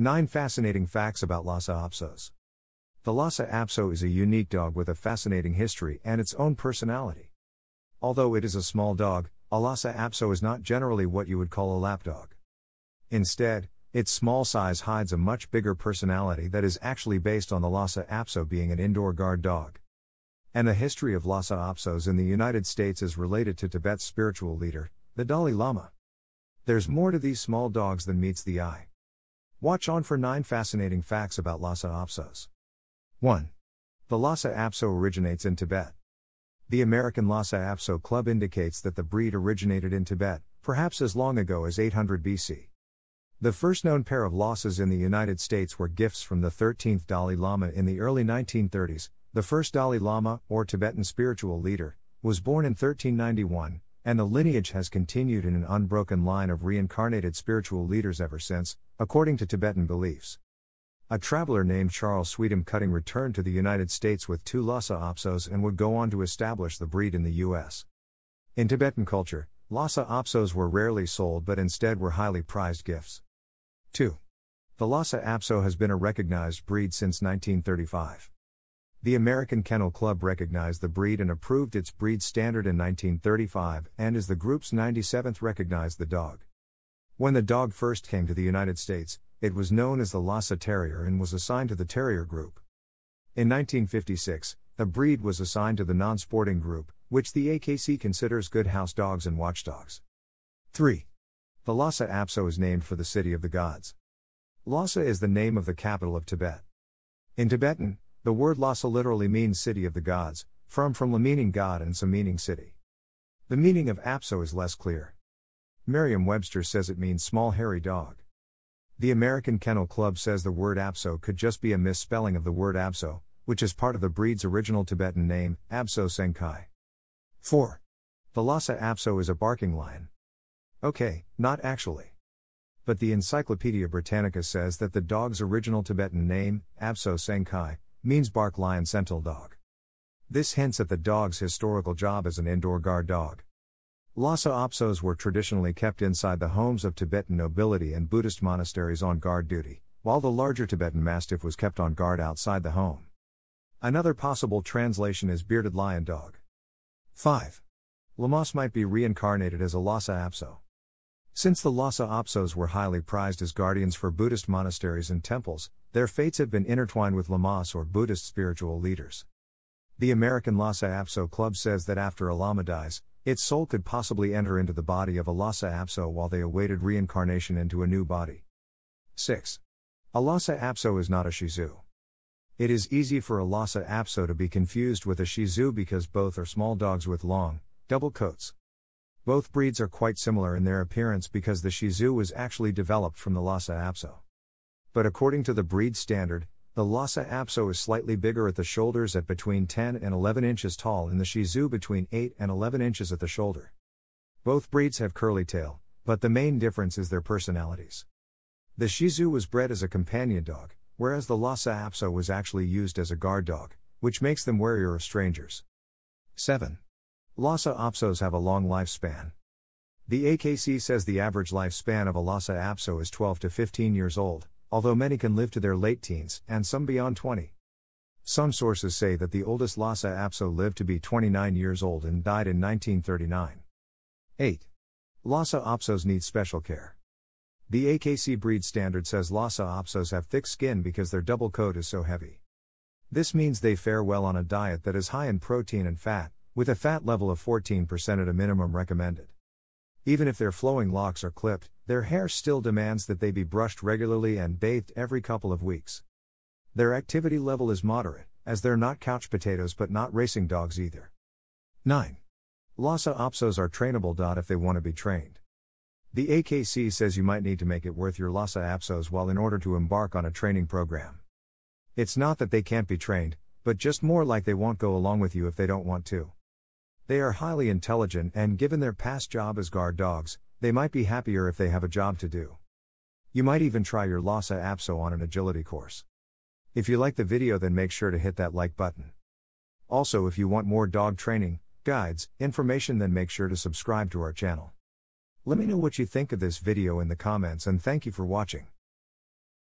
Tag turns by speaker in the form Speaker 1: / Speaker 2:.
Speaker 1: 9 Fascinating Facts about Lhasa Apsos. The Lhasa Apso is a unique dog with a fascinating history and its own personality. Although it is a small dog, a Lhasa Apso is not generally what you would call a lapdog. Instead, its small size hides a much bigger personality that is actually based on the Lhasa Apso being an indoor guard dog. And the history of Lhasa Apsos in the United States is related to Tibet's spiritual leader, the Dalai Lama. There's more to these small dogs than meets the eye. Watch on for 9 fascinating facts about Lhasa Apsos. 1. The Lhasa Apso originates in Tibet. The American Lhasa Apso Club indicates that the breed originated in Tibet, perhaps as long ago as 800 BC. The first known pair of Lhasas in the United States were gifts from the 13th Dalai Lama in the early 1930s. The first Dalai Lama, or Tibetan spiritual leader, was born in 1391, and the lineage has continued in an unbroken line of reincarnated spiritual leaders ever since, according to Tibetan beliefs. A traveler named Charles Suydam Cutting returned to the United States with two Lhasa Apsos and would go on to establish the breed in the U.S. In Tibetan culture, Lhasa Apsos were rarely sold but instead were highly prized gifts. 2. The Lhasa Apso has been a recognized breed since 1935. The American Kennel Club recognized the breed and approved its breed standard in 1935 and is the group's 97th recognized the dog. When the dog first came to the United States, it was known as the Lhasa Terrier and was assigned to the Terrier Group. In 1956, the breed was assigned to the non sporting group, which the AKC considers good house dogs and watchdogs. 3. The Lhasa Apso is named for the city of the gods. Lhasa is the name of the capital of Tibet. In Tibetan, the word Lhasa literally means city of the gods, from from la meaning god and sa meaning city. The meaning of Apso is less clear. Merriam Webster says it means small hairy dog. The American Kennel Club says the word Apso could just be a misspelling of the word Abso, which is part of the breed's original Tibetan name, Abso Seng Kye. 4. The Lhasa Apso is a barking lion. Okay, not actually. But the Encyclopedia Britannica says that the dog's original Tibetan name, Abso Seng Kye, means bark lion sentinel dog. This hints at the dog's historical job as an indoor guard dog. Lhasa Apsos were traditionally kept inside the homes of Tibetan nobility and Buddhist monasteries on guard duty, while the larger Tibetan Mastiff was kept on guard outside the home. Another possible translation is bearded lion dog. 5. Lamas might be reincarnated as a Lhasa Apso. Since the Lhasa Apsos were highly prized as guardians for Buddhist monasteries and temples, their fates have been intertwined with Lamas or Buddhist spiritual leaders. The American Lhasa Apso Club says that after a Lama dies, its soul could possibly enter into the body of a Lhasa Apso while they awaited reincarnation into a new body. 6. A Lhasa Apso is not a Shih Tzu. It is easy for a Lhasa Apso to be confused with a Shih Tzu because both are small dogs with long, double coats. Both breeds are quite similar in their appearance because the Shih Tzu was actually developed from the Lhasa Apso. But according to the breed standard, the Lhasa Apso is slightly bigger at the shoulders at between 10 and 11 inches tall and the Shih Tzu between 8 and 11 inches at the shoulder. Both breeds have curly tail, but the main difference is their personalities. The Shih Tzu was bred as a companion dog, whereas the Lhasa Apso was actually used as a guard dog, which makes them warier of strangers. 7. Lhasa Apsos have a long lifespan. The AKC says the average lifespan of a Lhasa Apso is 12 to 15 years old, although many can live to their late teens, and some beyond 20. Some sources say that the oldest Lhasa Apso lived to be 29 years old and died in 1939. 8. Lhasa Apsos need special care. The AKC breed standard says Lhasa Apsos have thick skin because their double coat is so heavy. This means they fare well on a diet that is high in protein and fat, with a fat level of 14% at a minimum recommended. Even if their flowing locks are clipped, their hair still demands that they be brushed regularly and bathed every couple of weeks. Their activity level is moderate, as they're not couch potatoes but not racing dogs either. 9. Lhasa Apsos are trainable. If they want to be trained. The AKC says you might need to make it worth your Lhasa Apsos while in order to embark on a training program. It's not that they can't be trained, but just more like they won't go along with you if they don't want to. They are highly intelligent and given their past job as guard dogs, they might be happier if they have a job to do. You might even try your Lhasa Apso on an agility course. If you like the video then make sure to hit that like button. Also if you want more dog training, guides, information then make sure to subscribe to our channel. Let me know what you think of this video in the comments and thank you for watching.